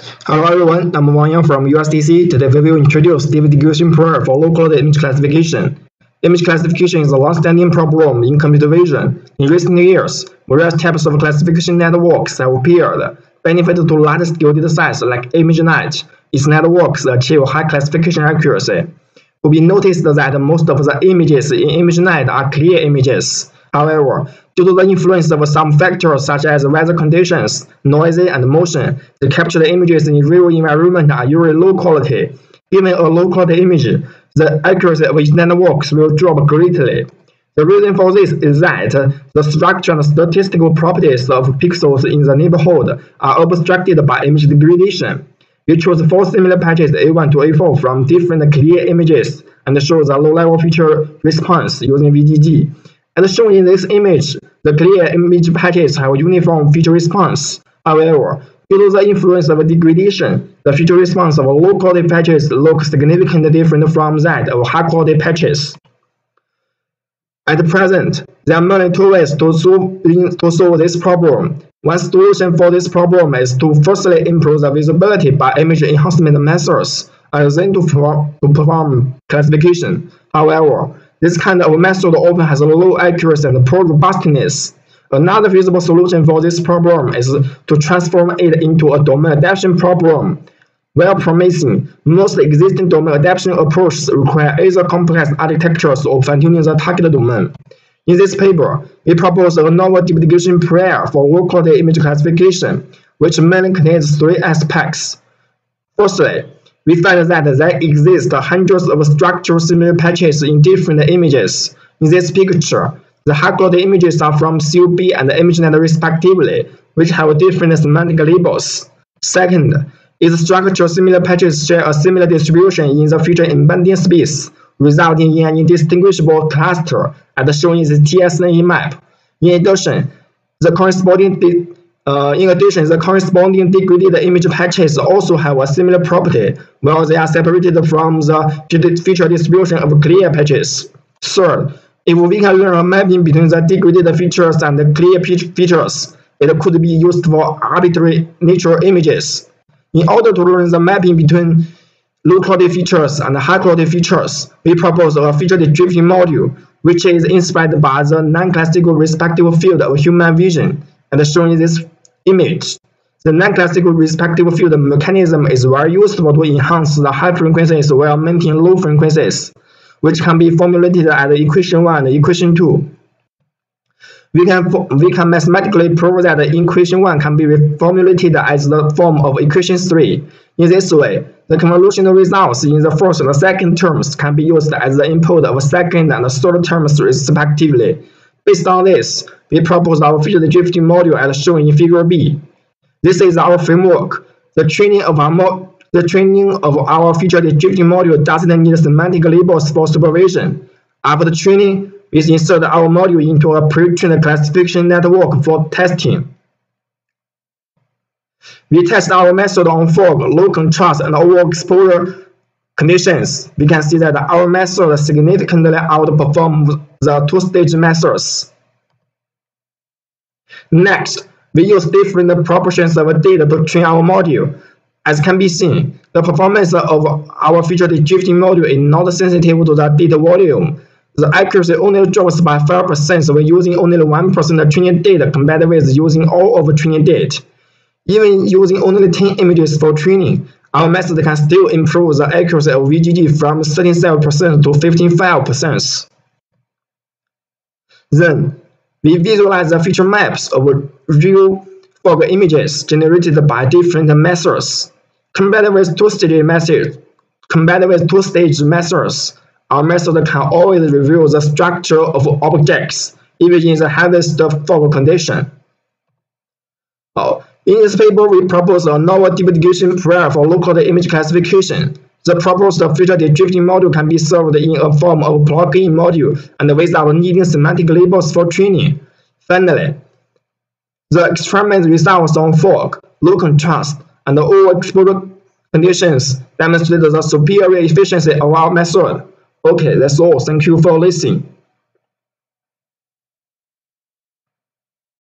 Hello everyone, I'm Wang Yang from USTC. Today we will introduce degradation prior for low-quality image classification. Image classification is a long-standing problem in computer vision. In recent years, various types of classification networks have appeared. Benefit to large-scale data sets like ImageNet. Its networks achieve high classification accuracy. It will be noticed that most of the images in ImageNet are clear images. However, due to the influence of some factors such as weather conditions, noise, and motion, the captured images in real environment are usually low quality. Given a low quality image, the accuracy of its networks will drop greatly. The reason for this is that the structure and statistical properties of pixels in the neighborhood are obstructed by image degradation. We choose four similar patches A1 to A4 from different clear images and show the low-level feature response using VGG. As shown in this image, the clear image patches have uniform feature response. However, due to the influence of degradation, the feature response of low-quality patches looks significantly different from that of high-quality patches. At present, there are many two ways to solve, to solve this problem. One solution for this problem is to firstly improve the visibility by image enhancement methods, and then to to perform classification. However, this kind of method often has low accuracy and poor robustness. Another feasible solution for this problem is to transform it into a domain adaptation problem. While promising, most existing domain adaptation approaches require either complex architectures or fine-tuning the target domain. In this paper, we propose a novel deep degradation prior for low-quality image classification, which mainly contains three aspects. Firstly, we find that there exist hundreds of structural similar patches in different images. In this picture, the high-quality images are from COB and ImageNet respectively, which have different semantic labels. Second, its structural similar patches share a similar distribution in the feature embedding space, resulting in an indistinguishable cluster as shown in the TSNE map. In addition, the corresponding uh, in addition, the corresponding degraded image patches also have a similar property, while they are separated from the feature distribution of clear patches. Third, if we can learn a mapping between the degraded features and the clear features, it could be used for arbitrary natural images. In order to learn the mapping between low quality features and high quality features, we propose a feature drifting module, which is inspired by the non-classical receptive field of human vision, and shown in this image. The non-classical receptive field mechanism is very useful to enhance the high frequencies while maintaining low frequencies, which can be formulated as equation 1 and equation 2. We can, we can mathematically prove that equation 1 can be formulated as the form of equation 3. In this way, the convolutional results in the first and second terms can be used as the input of second and third terms respectively. Based on this, we propose our feature drifting module as shown in Figure B. This is our framework. The training of our the training of our feature drifting module doesn't need semantic labels for supervision. After the training, we insert our module into a pre-trained classification network for testing. We test our method on fog, low contrast, and overexposure conditions. We can see that our method significantly outperforms the two-stage methods. Next, we use different proportions of data to train our module. As can be seen, the performance of our feature drifting module is not sensitive to the data volume. The accuracy only drops by 5% when using only 1% of training data compared with using all of training data. Even using only 10 images for training, our method can still improve the accuracy of VGG from 37% to 55%. Then, we visualize the feature maps of real fog images generated by different methods. Compared with two-stage methods, compared with two-stage methods, our method can always reveal the structure of objects, even in the heaviest fog condition. Oh, in this paper, we propose a novel deep degradation prior for local image classification. The proposed feature drifting module can be served in a form of plug-in module and without needing semantic labels for training. Finally, the experiment results on fog, low contrast, and overexposure conditions demonstrate the superior efficiency of our method. Okay, that's all. Thank you for listening.